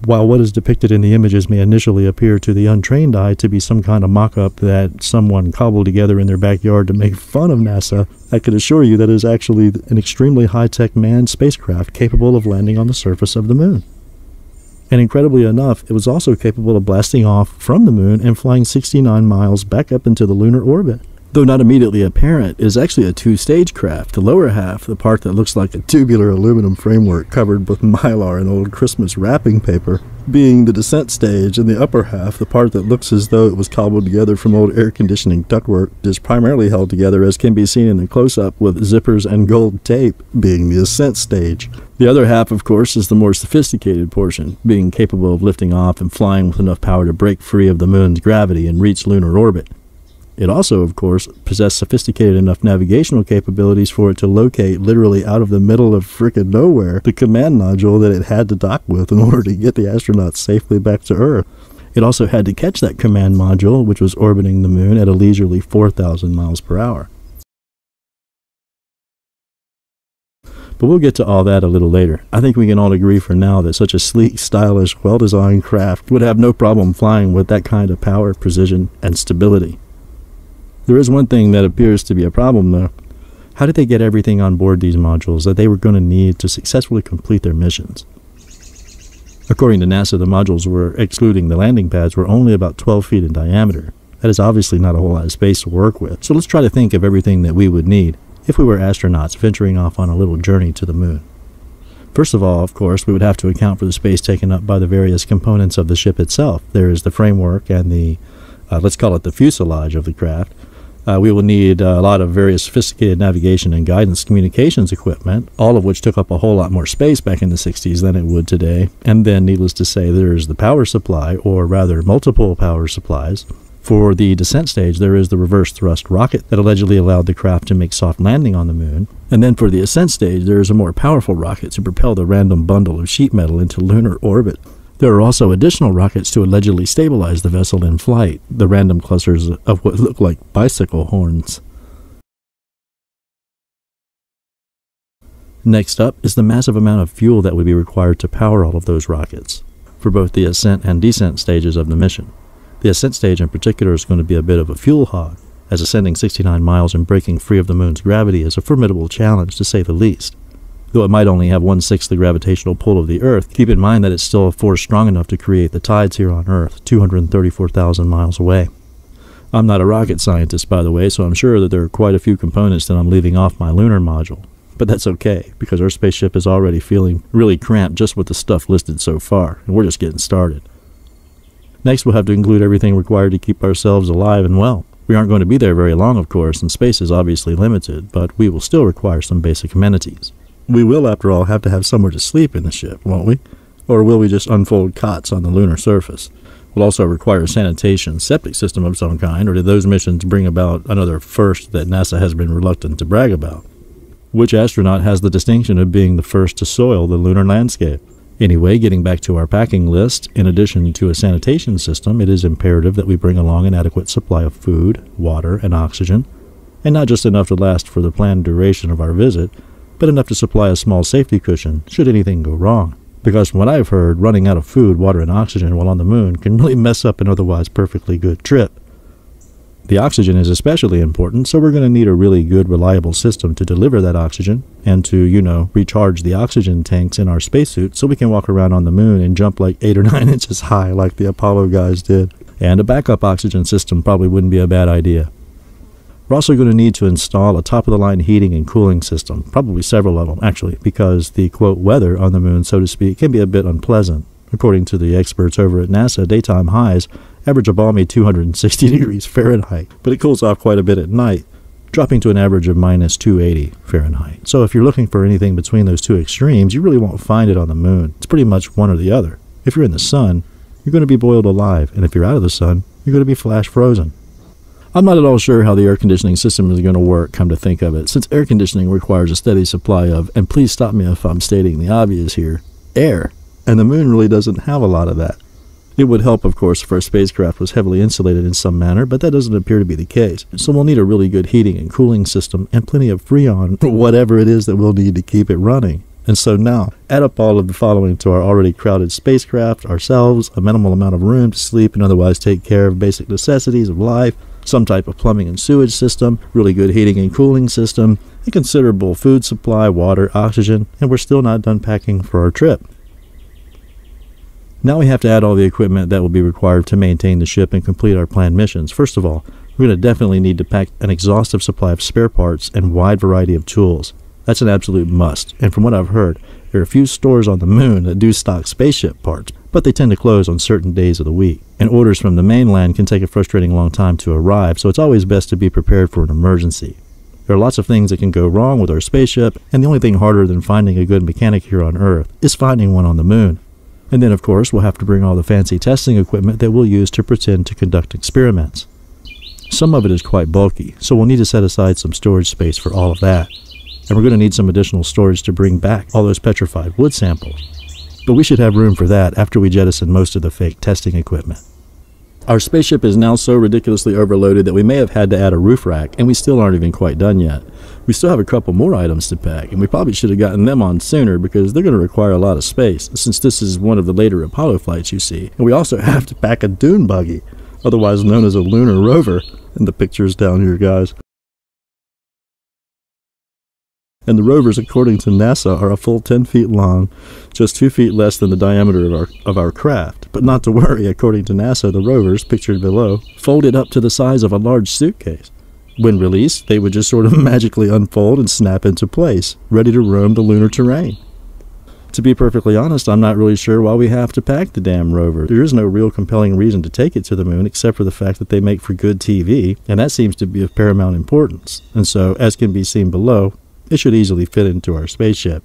While what is depicted in the images may initially appear to the untrained eye to be some kind of mock up that someone cobbled together in their backyard to make fun of NASA, I can assure you that is actually an extremely high tech manned spacecraft capable of landing on the surface of the moon. And incredibly enough, it was also capable of blasting off from the moon and flying 69 miles back up into the lunar orbit though not immediately apparent, is actually a two-stage craft. The lower half, the part that looks like a tubular aluminum framework covered with mylar and old Christmas wrapping paper, being the descent stage, and the upper half, the part that looks as though it was cobbled together from old air conditioning ductwork, is primarily held together as can be seen in the close-up with zippers and gold tape, being the ascent stage. The other half, of course, is the more sophisticated portion, being capable of lifting off and flying with enough power to break free of the moon's gravity and reach lunar orbit. It also, of course, possessed sophisticated enough navigational capabilities for it to locate literally out of the middle of frickin' nowhere the command module that it had to dock with in (laughs) order to get the astronauts safely back to Earth. It also had to catch that command module, which was orbiting the moon at a leisurely 4,000 miles per hour. But we'll get to all that a little later. I think we can all agree for now that such a sleek, stylish, well designed craft would have no problem flying with that kind of power, precision, and stability. There is one thing that appears to be a problem, though. How did they get everything on board these modules that they were going to need to successfully complete their missions? According to NASA, the modules were, excluding the landing pads, were only about 12 feet in diameter. That is obviously not a whole lot of space to work with. So let's try to think of everything that we would need if we were astronauts venturing off on a little journey to the moon. First of all, of course, we would have to account for the space taken up by the various components of the ship itself. There is the framework and the, uh, let's call it the fuselage of the craft, uh, we will need uh, a lot of very sophisticated navigation and guidance communications equipment, all of which took up a whole lot more space back in the 60s than it would today. And then, needless to say, there's the power supply, or rather, multiple power supplies. For the descent stage, there is the reverse thrust rocket that allegedly allowed the craft to make soft landing on the moon. And then for the ascent stage, there is a more powerful rocket to propel the random bundle of sheet metal into lunar orbit. There are also additional rockets to allegedly stabilize the vessel in flight, the random clusters of what look like bicycle horns. Next up is the massive amount of fuel that would be required to power all of those rockets, for both the ascent and descent stages of the mission. The ascent stage in particular is going to be a bit of a fuel hog, as ascending 69 miles and breaking free of the moon's gravity is a formidable challenge to say the least. Though it might only have one sixth the gravitational pull of the Earth, keep in mind that it's still a force strong enough to create the tides here on Earth, 234,000 miles away. I'm not a rocket scientist, by the way, so I'm sure that there are quite a few components that I'm leaving off my lunar module. But that's okay, because our spaceship is already feeling really cramped just with the stuff listed so far, and we're just getting started. Next, we'll have to include everything required to keep ourselves alive and well. We aren't going to be there very long, of course, and space is obviously limited, but we will still require some basic amenities. We will, after all, have to have somewhere to sleep in the ship, won't we? Or will we just unfold cots on the lunar surface? We'll also require a sanitation septic system of some kind, or did those missions bring about another first that NASA has been reluctant to brag about? Which astronaut has the distinction of being the first to soil the lunar landscape? Anyway, getting back to our packing list, in addition to a sanitation system, it is imperative that we bring along an adequate supply of food, water, and oxygen, and not just enough to last for the planned duration of our visit, but enough to supply a small safety cushion should anything go wrong. Because from what I've heard, running out of food, water, and oxygen while on the moon can really mess up an otherwise perfectly good trip. The oxygen is especially important, so we're going to need a really good, reliable system to deliver that oxygen and to, you know, recharge the oxygen tanks in our spacesuit so we can walk around on the moon and jump like 8 or (laughs) 9 inches high like the Apollo guys did. And a backup oxygen system probably wouldn't be a bad idea. We're also going to need to install a top of the line heating and cooling system, probably several of them actually, because the quote weather on the moon, so to speak, can be a bit unpleasant. According to the experts over at NASA, daytime highs average a balmy 260 (laughs) degrees Fahrenheit, but it cools off quite a bit at night, dropping to an average of minus 280 Fahrenheit. So if you're looking for anything between those two extremes, you really won't find it on the moon. It's pretty much one or the other. If you're in the sun, you're going to be boiled alive, and if you're out of the sun, you're going to be flash frozen. I'm not at all sure how the air conditioning system is going to work, come to think of it, since air conditioning requires a steady supply of, and please stop me if I'm stating the obvious here, air. And the moon really doesn't have a lot of that. It would help, of course, if our spacecraft was heavily insulated in some manner, but that doesn't appear to be the case. So we'll need a really good heating and cooling system and plenty of freon (laughs) whatever it is that we'll need to keep it running. And so now, add up all of the following to our already crowded spacecraft, ourselves, a minimal amount of room to sleep and otherwise take care of basic necessities of life, some type of plumbing and sewage system, really good heating and cooling system, a considerable food supply, water, oxygen, and we're still not done packing for our trip. Now we have to add all the equipment that will be required to maintain the ship and complete our planned missions. First of all, we're going to definitely need to pack an exhaustive supply of spare parts and wide variety of tools. That's an absolute must, and from what I've heard, there are a few stores on the moon that do stock spaceship parts, but they tend to close on certain days of the week, and orders from the mainland can take a frustrating long time to arrive, so it's always best to be prepared for an emergency. There are lots of things that can go wrong with our spaceship, and the only thing harder than finding a good mechanic here on Earth is finding one on the moon. And then, of course, we'll have to bring all the fancy testing equipment that we'll use to pretend to conduct experiments. Some of it is quite bulky, so we'll need to set aside some storage space for all of that. And we're going to need some additional storage to bring back all those petrified wood samples. But we should have room for that after we jettison most of the fake testing equipment. Our spaceship is now so ridiculously overloaded that we may have had to add a roof rack, and we still aren't even quite done yet. We still have a couple more items to pack, and we probably should have gotten them on sooner because they're going to require a lot of space, since this is one of the later Apollo flights you see. And we also (laughs) have to pack a dune buggy, otherwise known as a lunar rover, in the pictures down here, guys. And the rovers, according to NASA, are a full 10 feet long, just 2 feet less than the diameter of our, of our craft. But not to worry, according to NASA, the rovers, pictured below, folded up to the size of a large suitcase. When released, they would just sort of (laughs) magically unfold and snap into place, ready to roam the lunar terrain. To be perfectly honest, I'm not really sure why we have to pack the damn rover. There is no real compelling reason to take it to the moon except for the fact that they make for good TV, and that seems to be of paramount importance. And so, as can be seen below, it should easily fit into our spaceship.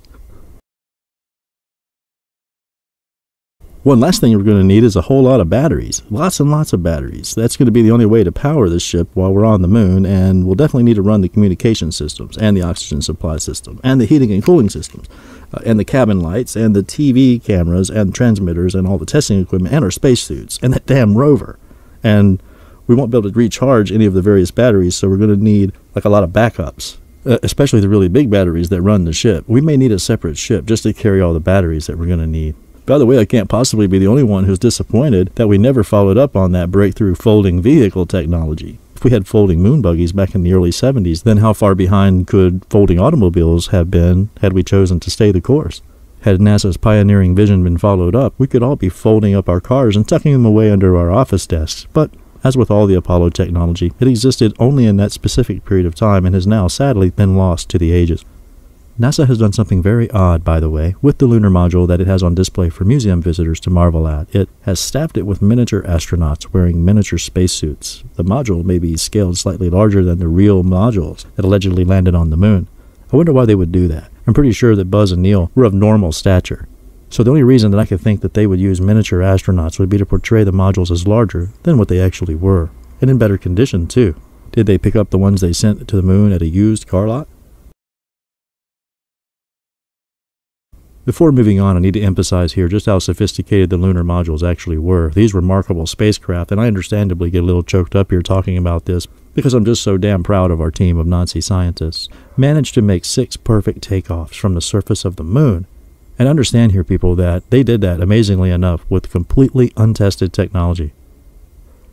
One last thing we're going to need is a whole lot of batteries. Lots and lots of batteries. That's going to be the only way to power this ship while we're on the moon, and we'll definitely need to run the communication systems, and the oxygen supply system, and the heating and cooling systems, uh, and the cabin lights, and the TV cameras, and transmitters, and all the testing equipment, and our spacesuits, and that damn rover. And we won't be able to recharge any of the various batteries, so we're going to need like a lot of backups uh, especially the really big batteries that run the ship. We may need a separate ship just to carry all the batteries that we're going to need. By the way, I can't possibly be the only one who's disappointed that we never followed up on that breakthrough folding vehicle technology. If we had folding moon buggies back in the early 70s, then how far behind could folding automobiles have been had we chosen to stay the course? Had NASA's pioneering vision been followed up, we could all be folding up our cars and tucking them away under our office desks. But, as with all the Apollo technology, it existed only in that specific period of time and has now sadly been lost to the ages. NASA has done something very odd, by the way, with the lunar module that it has on display for museum visitors to marvel at. It has staffed it with miniature astronauts wearing miniature spacesuits. The module may be scaled slightly larger than the real modules that allegedly landed on the moon. I wonder why they would do that. I'm pretty sure that Buzz and Neil were of normal stature. So the only reason that I could think that they would use miniature astronauts would be to portray the modules as larger than what they actually were, and in better condition too. Did they pick up the ones they sent to the moon at a used car lot? Before moving on, I need to emphasize here just how sophisticated the lunar modules actually were. These remarkable spacecraft, and I understandably get a little choked up here talking about this because I'm just so damn proud of our team of Nazi scientists, managed to make six perfect takeoffs from the surface of the moon. And understand here, people, that they did that amazingly enough with completely untested technology.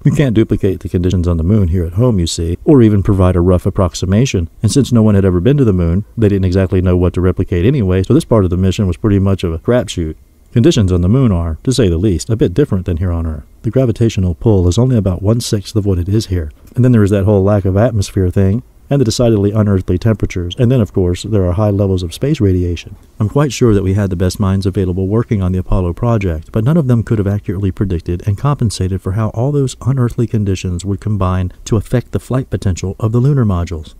We can't duplicate the conditions on the moon here at home, you see, or even provide a rough approximation. And since no one had ever been to the moon, they didn't exactly know what to replicate anyway, so this part of the mission was pretty much of a crapshoot. Conditions on the moon are, to say the least, a bit different than here on Earth. The gravitational pull is only about one sixth of what it is here. And then there is that whole lack of atmosphere thing, and the decidedly unearthly temperatures. And then, of course, there are high levels of space radiation. I'm quite sure that we had the best minds available working on the Apollo project, but none of them could have accurately predicted and compensated for how all those unearthly conditions would combine to affect the flight potential of the lunar modules.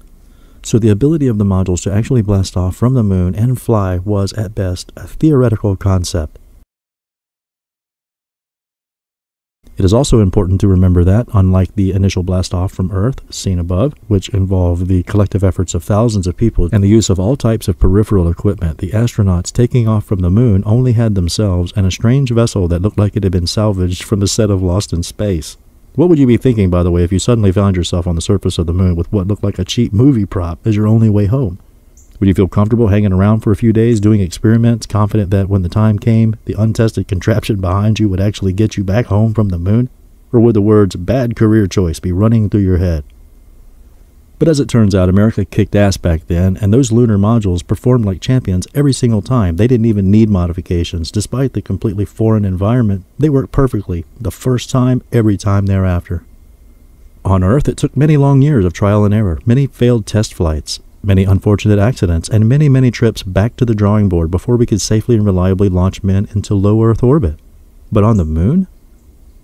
So the ability of the modules to actually blast off from the moon and fly was, at best, a theoretical concept. It is also important to remember that, unlike the initial blastoff from Earth, seen above, which involved the collective efforts of thousands of people and the use of all types of peripheral equipment, the astronauts taking off from the moon only had themselves and a strange vessel that looked like it had been salvaged from the set of Lost in Space. What would you be thinking, by the way, if you suddenly found yourself on the surface of the moon with what looked like a cheap movie prop as your only way home? Would you feel comfortable hanging around for a few days doing experiments, confident that when the time came, the untested (laughs) contraption behind you would actually get you back home from the moon? Or would the words bad career choice be running through your head? But as it turns out, America kicked ass back then, and those lunar modules performed like champions every single time. They didn't even need modifications. Despite the completely foreign environment, they worked perfectly, the first time, every time thereafter. On Earth, it took many long years of trial and error, many failed test flights, many unfortunate accidents, and many, many trips back to the drawing board before we could safely and reliably launch men into low Earth orbit. But on the moon?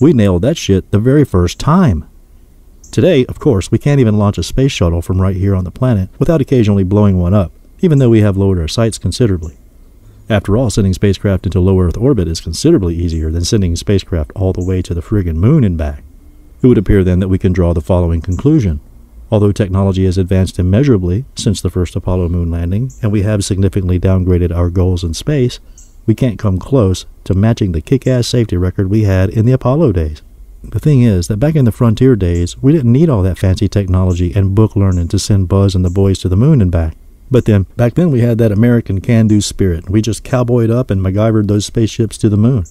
We nailed that shit the very first time. Today, of course, we can't even launch a space shuttle from right here on the planet without occasionally blowing one up, even though we have lowered our sights considerably. After all, sending spacecraft into low Earth orbit is considerably easier than sending spacecraft all the way to the friggin' moon and back. It would appear then that we can draw the following conclusion. Although technology has advanced immeasurably since the first Apollo moon landing, and we have significantly downgraded our goals in space, we can't come close to matching the kick ass safety record we had in the Apollo days. The thing is that back in the frontier days, we didn't need all that fancy technology and book learning to send Buzz and the boys to the moon and back. But then, back then we had that American can do spirit. We just cowboyed up and MacGyvered those spaceships to the moon.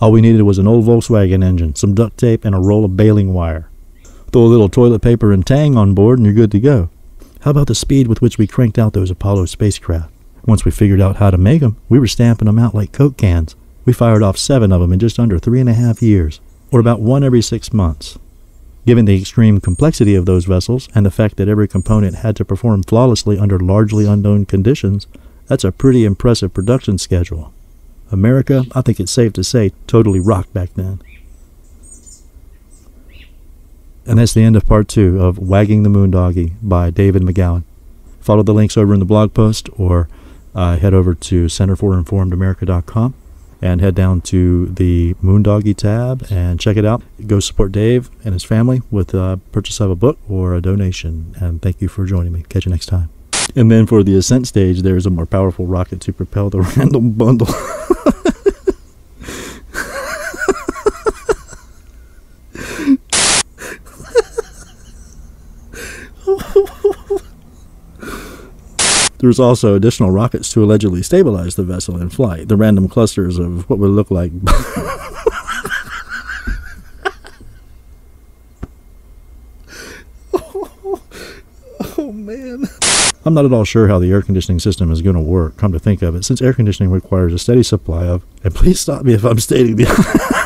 All we needed was an old Volkswagen engine, some duct tape, and a roll of baling wire. Throw a little toilet paper and tang on board and you're good to go. How about the speed with which we cranked out those Apollo spacecraft? Once we figured out how to make them, we were stamping them out like Coke cans. We fired off seven of them in just under three and a half years, or about one every six months. Given the extreme complexity of those vessels and the fact that every component had to perform flawlessly under largely unknown conditions, that's a pretty impressive production schedule. America, I think it's safe to say, totally rocked back then. And that's the end of part two of Wagging the Moondoggie by David McGowan. Follow the links over in the blog post or uh, head over to centerforinformedamerica.com and head down to the Moondoggie tab and check it out. Go support Dave and his family with a purchase of a book or a donation. And thank you for joining me. Catch you next time. And then for the ascent stage, there's a more powerful rocket to propel the (laughs) random bundle. (laughs) There's also additional rockets to allegedly stabilize the vessel in flight. The random clusters of what would look like. oh, (laughs) oh, man. I'm not at all sure how the air conditioning system is going to work, come to think of it, since air conditioning requires a steady supply of, and please stop me if I'm stating the.